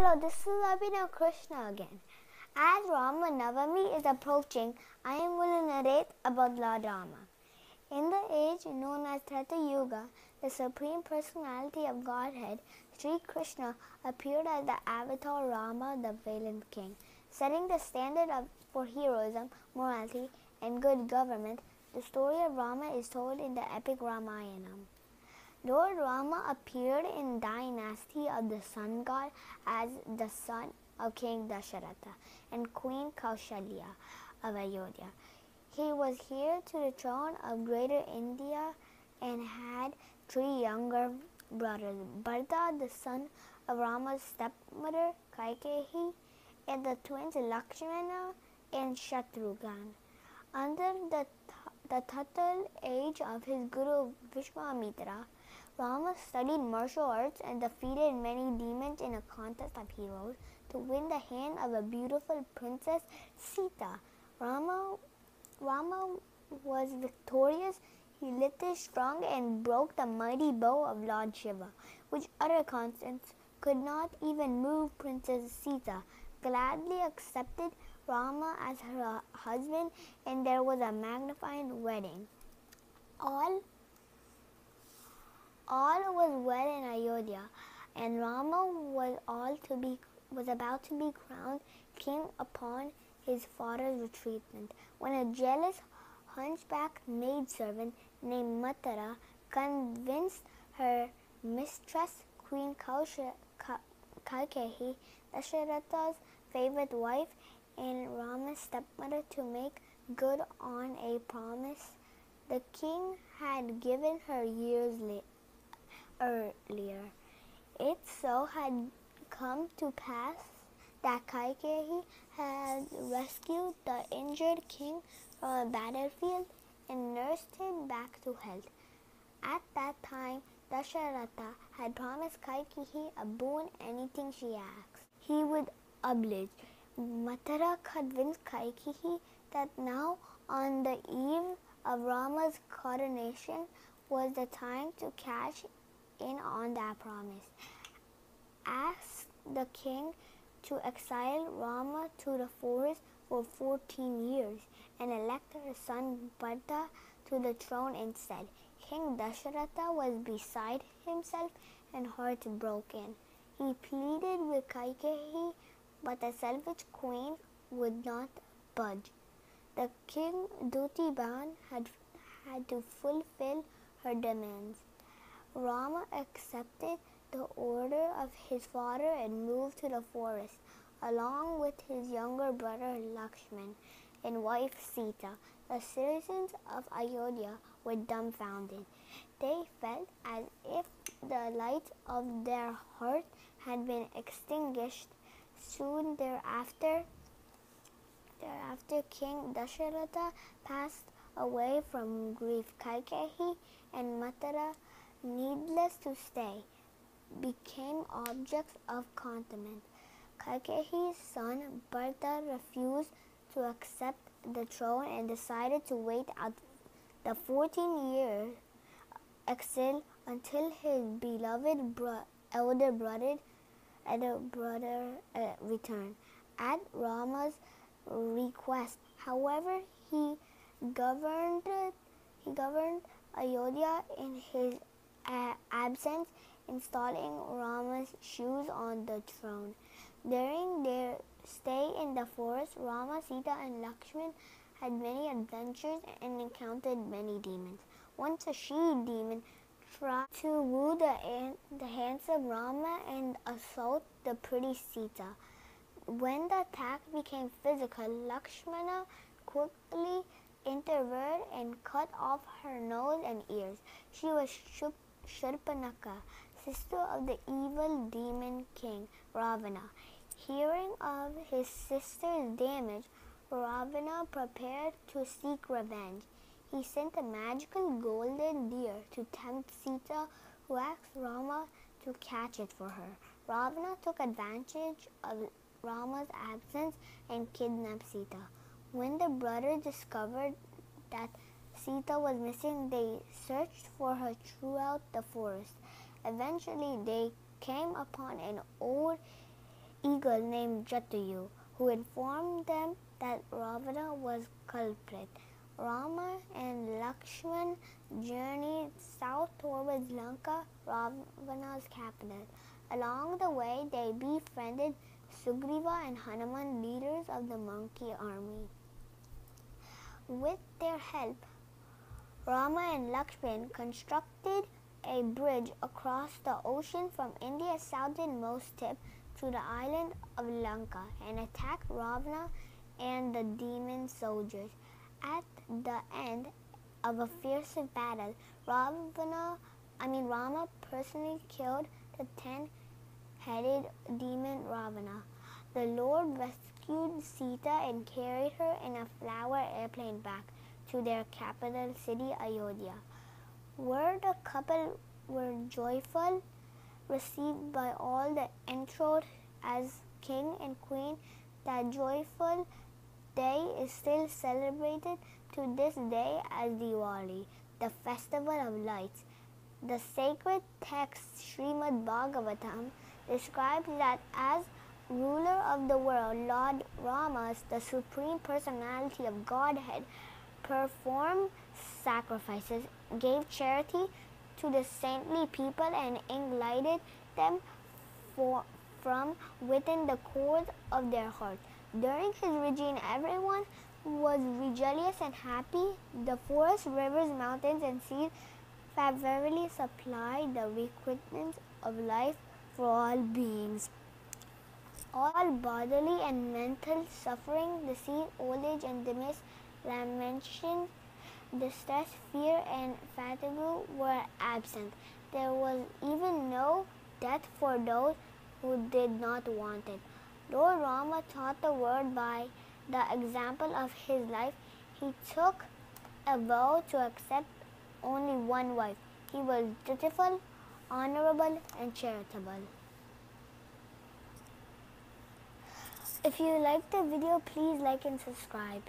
Hello, this is Abhinav Krishna again. As Rama Navami is approaching, I am going to narrate about Lord Rama. In the age known as Treta Yuga, the Supreme Personality of Godhead, Sri Krishna, appeared as the avatar Rama, the valiant king, setting the standard of, for heroism, morality, and good government. The story of Rama is told in the epic Ramayana. Lord Rama appeared in dynasty of the sun god as the son of King Dasharatha and Queen Kaushalya of Ayodhya. He was heir to the throne of Greater India and had three younger brothers, Bharata, the son of Rama's stepmother Kaikeyi, and the twins Lakshmana and Shatrughan. Under the, the total age of his guru Vishwamitra, Rama studied martial arts and defeated many demons in a contest of heroes to win the hand of a beautiful princess Sita. Rama, Rama was victorious. He lit lifted strong and broke the mighty bow of Lord Shiva, which other constants could not even move Princess Sita. Gladly accepted Rama as her husband, and there was a magnified wedding. All all was well in Ayodhya, and Rama was all to be was about to be crowned king upon his father's retreatment when a jealous hunchback maidservant named Manthara convinced her mistress Queen Kaikeyi, Dasharatha's favorite wife and Rama's stepmother to make good on a promise the king had given her years earlier. It so had come to pass that Kaikeyi had rescued the injured king from a battlefield and nursed him back to health. At that time, Dasharatha had promised Kaikeyi a boon anything she asked. He would oblige. Manthara convinced Kaikeyi that now, on the eve of Rama's coronation, was the time to cash in on that promise. Asked the king to exile Rama to the forest for 14 years and elect her son Bharata to the throne instead. King Dasharatha was beside himself and heartbroken. He pleaded with Kaikeyi, but the selfish queen would not budge. The king duty-bound had, had to fulfill her demands. Rama accepted the order of his father and moved to the forest, along with his younger brother Lakshman and wife Sita. The citizens of Ayodhya were dumbfounded. They felt as if the light of their heart had been extinguished. Soon thereafter, thereafter King Dasharatha passed away from grief. Kaikeyi and Manthara needless to say, became objects of contempt. Kaikeyi's son Bharata refused to accept the throne and decided to wait out the 14 year exile until his beloved bro- elder brother, elder brother uh, returned. At Rama's request, however, he governed he governed Ayodhya in his absence, installing Rama's shoes on the throne. During their stay in the forest, Rama, Sita, and Lakshman had many adventures and encountered many demons. Once a she demon to woo the, the handsome Rama and assault the pretty Sita. When the attack became physical, Lakshmana quickly intervened and cut off her nose and ears. She was shook Shurpanakha, sister of the evil demon king Ravana. Hearing of his sister's damage, Ravana prepared to seek revenge. He sent a magical golden deer to tempt Sita, who asked Rama to catch it for her. Ravana took advantage of Rama's absence and kidnapped Sita. When the brothers discovered that Sita was missing, they searched for her throughout the forest. Eventually, they came upon an old eagle named Jatayu, who informed them that Ravana was culprit. Rama and Lakshman journeyed south towards Lanka, Ravana's capital. Along the way, they befriended Sugriva and Hanuman, leaders of the monkey army. With their help, Rama and Lakshman constructed a bridge across the ocean from India's southernmost tip to the island of Lanka and attacked Ravana and the demon soldiers. At the end of a fierce battle, Ravana, I mean Rama personally killed the ten-headed demon Ravana. The Lord rescued Sita and carried her in a flower airplane back to their capital city Ayodhya, where the couple were joyful, received by all the enthralled as king and queen. That joyful day is still celebrated to this day as Diwali, the festival of lights. The sacred text Srimad Bhagavatam describes that as ruler of the world, Lord Ramas, the supreme personality of Godhead, performed sacrifices, gave charity to the saintly people, and enlightened them for, from within the core of their hearts. During his regime, everyone was rejoiced and happy. The forests, rivers, mountains, and seas favorably supplied the requirements of life for all beings. All bodily and mental suffering, disease, old age, and demise, lamentation, distress, fear, and fatigue were absent. There was even no death for those who did not want it. Lord Rama taught the world by the example of his life. He took a vow to accept only one wife. He was dutiful, honorable, and charitable. If you like the video, please like and subscribe.